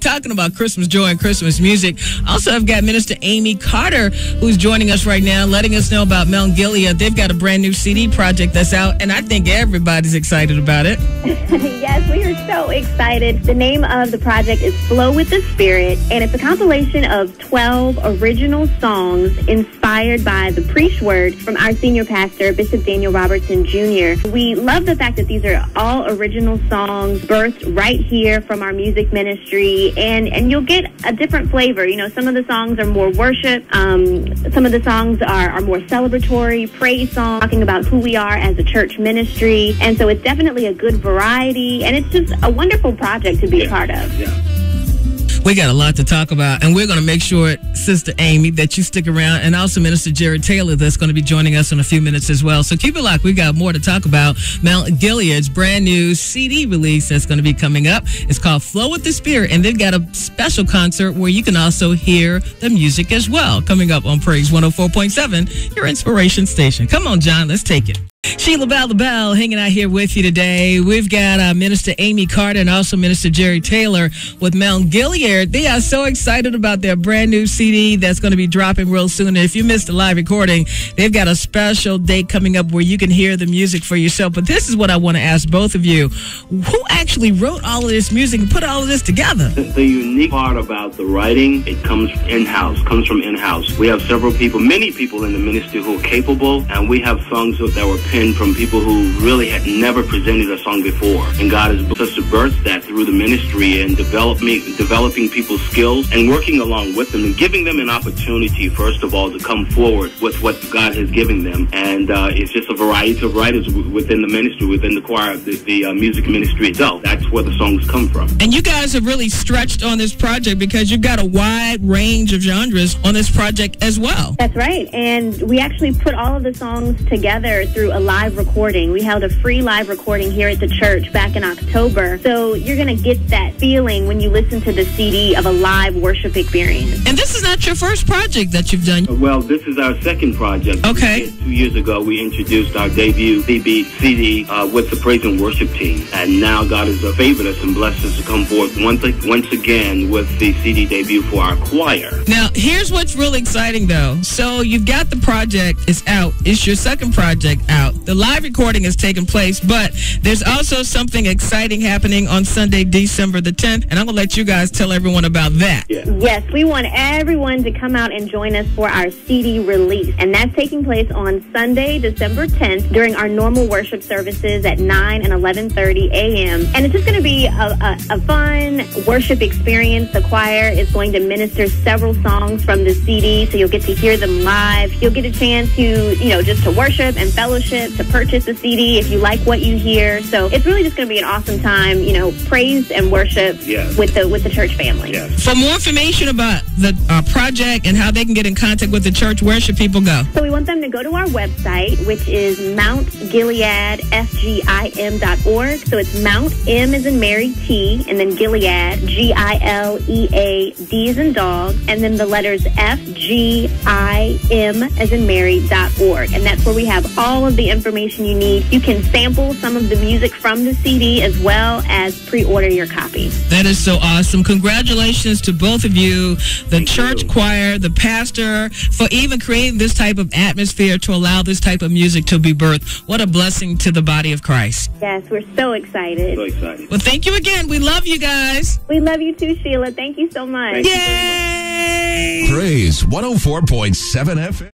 Talking about Christmas joy and Christmas music. Also, I've got Minister Amy Carter who's joining us right now, letting us know about Mount Gilead. They've got a brand new CD project that's out, and I think everybody's excited about it. yes, we are so excited. The name of the project is Flow with the Spirit, and it's a compilation of 12 original songs inspired by the preach word from our senior pastor, Bishop Daniel Robertson Jr. We love the fact that these are all original songs birthed right here from our music ministry and and you'll get a different flavor. You know, some of the songs are more worship. Um, some of the songs are, are more celebratory, praise songs, talking about who we are as a church ministry. And so it's definitely a good variety, and it's just a wonderful project to be yeah. a part of. Yeah. We got a lot to talk about, and we're going to make sure, Sister Amy, that you stick around, and also Minister Jared Taylor, that's going to be joining us in a few minutes as well. So keep it locked. We've got more to talk about. Mount Gilead's brand new CD release that's going to be coming up. It's called Flow with the Spirit, and they've got a special concert where you can also hear the music as well. Coming up on Praise 104.7, your inspiration station. Come on, John, let's take it. Sheilah Belle the Belle hanging out here with you today. We've got uh, Minister Amy Carter and also Minister Jerry Taylor with Mount Gilead. They are so excited about their brand new CD that's going to be dropping real soon. And if you missed the live recording, they've got a special date coming up where you can hear the music for yourself. But this is what I want to ask both of you. Who actually wrote all of this music and put all of this together? The, the unique part about the writing, it comes in-house, comes from in-house. We have several people, many people in the ministry who are capable, and we have songs that were from people who really had never presented a song before. And God has blessed us to birth that through the ministry and developing, developing people's skills and working along with them and giving them an opportunity, first of all, to come forward with what God has given them. And uh, it's just a variety of writers within the ministry, within the choir, the, the uh, music ministry itself. That's where the songs come from. And you guys have really stretched on this project because you've got a wide range of genres on this project as well. That's right. And we actually put all of the songs together through a live recording. We held a free live recording here at the church back in October. So you're going to get that feeling when you listen to the CD of a live worship experience. And this is not your first project that you've done. Well, this is our second project. Okay. Two years ago, we introduced our debut CB CD uh, with the praise and worship team. And now God has favored us and blessed us to come forth once, once again with the CD debut for our choir. Now, here's what's really exciting, though. So you've got the project, it's out. It's your second project out. The live recording is taking place, but there's also something exciting happening on Sunday, December the 10th, and I'm going to let you guys tell everyone about that. Yes, we want everyone to come out and join us for our CD release, and that's taking place on Sunday, December 10th during our normal worship services at 9 and 11:30 a.m. And it's just going to be a, a, a fun worship experience. The choir is going to minister several songs from the CD, so you'll get to hear them live. You'll get a chance to, you know, just to worship and fellowship, to purchase the CD if you like what you hear. So it's really just going to be an awesome time, you know, praise and worship yes. with the with the church family. Yes. For more information about the uh, project and how they can get in contact with the church, where should people go? So we want them to go to our website, which is mountgileadfgim.org. So it's Mount M as in Mary T, and then Gilead G I L E A D as in dog, and then the letters F G I M as in Mary dot org, and that's where we have all of the information you need. You can sample some of the music from the CD as well as pre-order your copy. That is so awesome. Congratulations to both of you, the Thank church you. choir, the pastor, for even creating this type of atmosphere to allow this type of music to be birthed. What a blessing to the body of Christ. Yes, we're so excited. So excited. Well, thank you again. We love you guys. We love you too, Sheilah. Thank you so much. Thank you. Yay! Praise 104.7 FM.